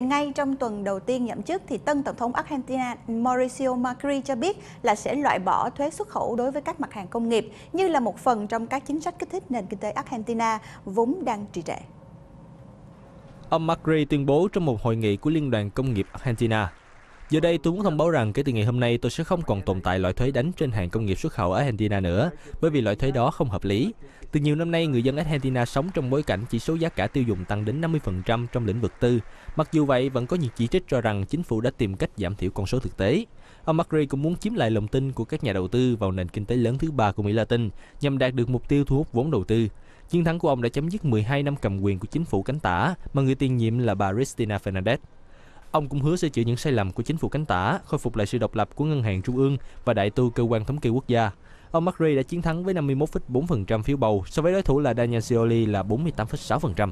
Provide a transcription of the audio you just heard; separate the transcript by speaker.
Speaker 1: Ngay trong tuần đầu tiên nhậm chức thì tân tổng thống Argentina Mauricio Macri cho biết là sẽ loại bỏ thuế xuất khẩu đối với các mặt hàng công nghiệp như là một phần trong các chính sách kích thích nền kinh tế Argentina vốn đang trì trệ.
Speaker 2: Ông Macri tuyên bố trong một hội nghị của Liên đoàn Công nghiệp Argentina Giờ đây tôi muốn thông báo rằng kể từ ngày hôm nay tôi sẽ không còn tồn tại loại thuế đánh trên hàng công nghiệp xuất khẩu ở Argentina nữa, bởi vì loại thuế đó không hợp lý. Từ nhiều năm nay, người dân Argentina sống trong bối cảnh chỉ số giá cả tiêu dùng tăng đến 50% trong lĩnh vực tư. Mặc dù vậy, vẫn có nhiều chỉ trích cho rằng chính phủ đã tìm cách giảm thiểu con số thực tế. Ông Macri cũng muốn chiếm lại lòng tin của các nhà đầu tư vào nền kinh tế lớn thứ ba của Mỹ Latin nhằm đạt được mục tiêu thu hút vốn đầu tư. Chiến thắng của ông đã chấm dứt 12 năm cầm quyền của chính phủ cánh tả mà người tiền nhiệm là bà Cristina Fernandez. Ông cũng hứa sẽ chữa những sai lầm của chính phủ cánh tả, khôi phục lại sự độc lập của ngân hàng trung ương và đại tu cơ quan thống kê quốc gia. Ông Macri đã chiến thắng với 51,4% phiếu bầu, so với đối thủ là Daniel Scioli là 48,6%.